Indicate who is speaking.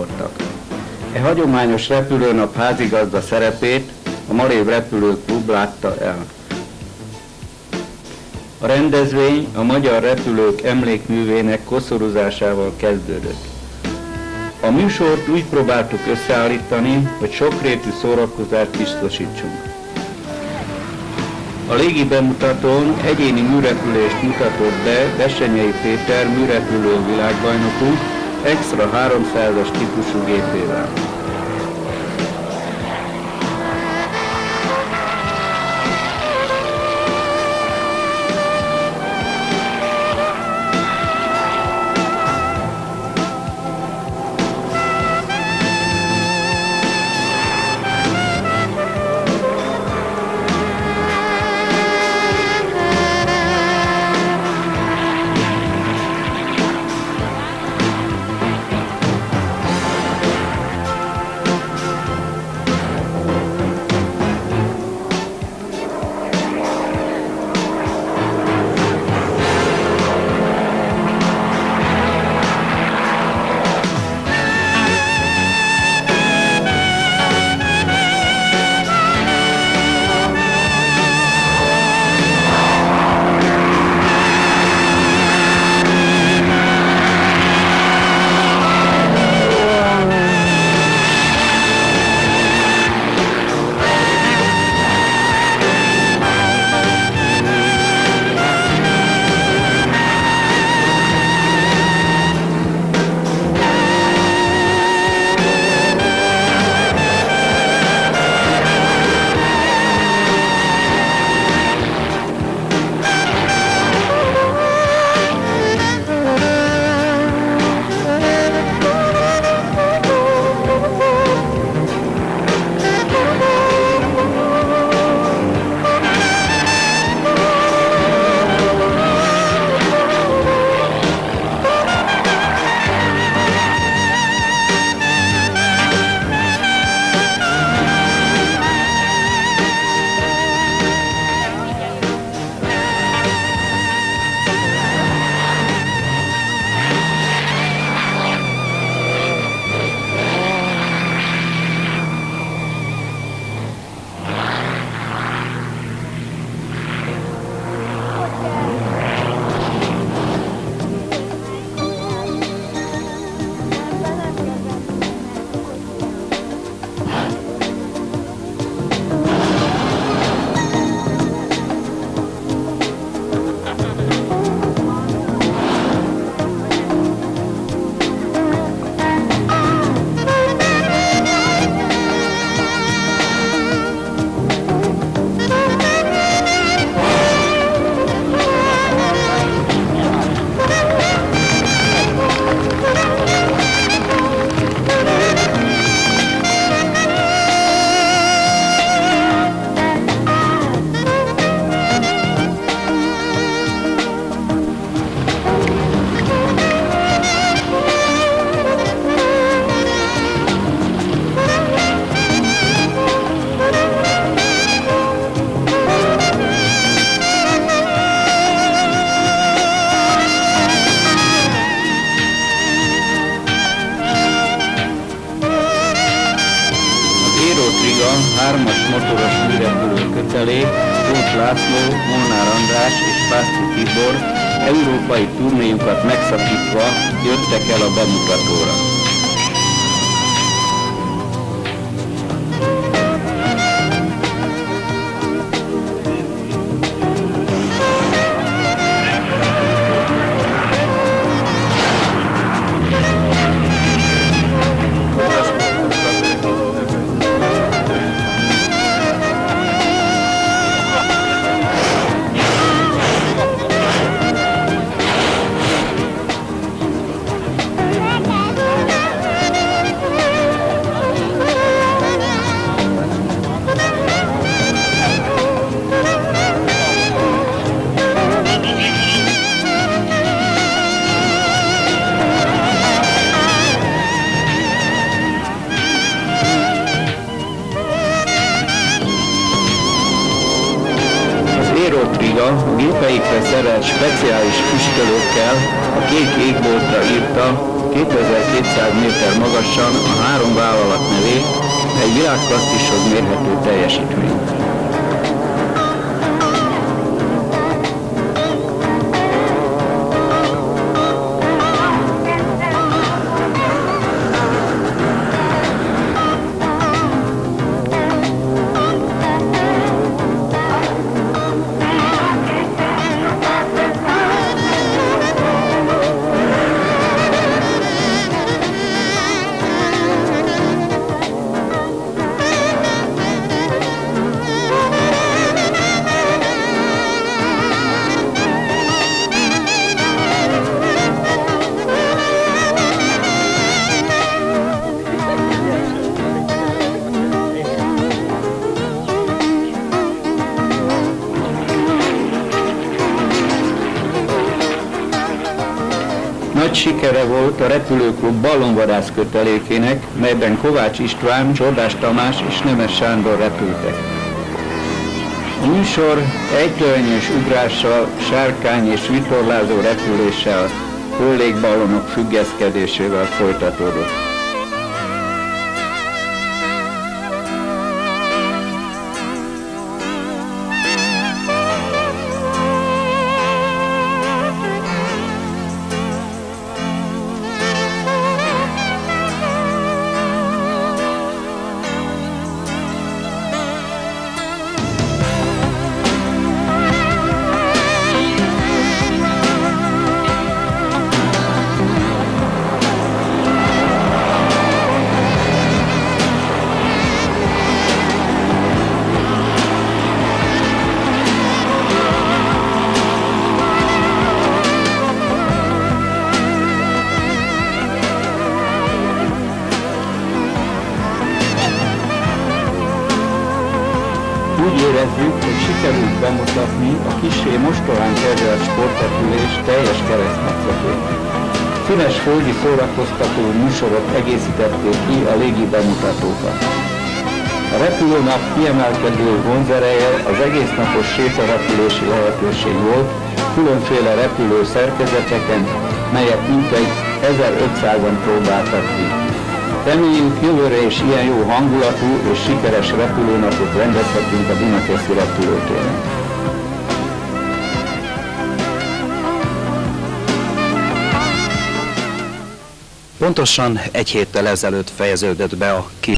Speaker 1: voltak. E hagyományos repülőnap házigazda szerepét a Malév Repülőklub látta el. A rendezvény a magyar repülők emlékművének koszorúzásával kezdődött. A műsort úgy próbáltuk összeállítani, hogy sokrétű szórakozást biztosítsunk. A légi bemutatón egyéni műrepülést mutatott be Besenyei Péter műrepülő világbajnokunk extra 300-as típusú gépével. motoros üreglő kötelék, Tóth László, Molnár András és Pászti Tibor európai turnéjukat megszakítva jöttek el a bemutatóra. Gépeikre szerelt speciális füstölőkkel a kék égboltra írta 2200 méter magasan a három vállalat nevét egy világklasszishoz mérhető teljesítmény. Nagy sikere volt a repülőklub ballonvadász kötelékének, melyben Kovács István, Csordás Tamás és Nemes Sándor repültek. A műsor ejtőernyős ugrással, sárkány és vitorlázó repüléssel, hullékballonok függeszkedésével folytatódott. Úgy érezzük, hogy sikerült bemutatni a kisé mostorán kezelt sportrepülés teljes keresztmetszetét. Színes földi szórakoztató műsorok egészítették ki a légi bemutatókat. A repülőnap kiemelkedő vonzereje az egész napos sétarepülési lehetőség volt, különféle repülő szerkezeteken, melyet mintegy 1500-an próbáltak ki. Reméljük jövőre is ilyen jó hangulatú és sikeres repülőnapot rendezhetünk a Dunakeszi repülőtéren.
Speaker 2: Pontosan egy héttel ezelőtt fejeződött be a kis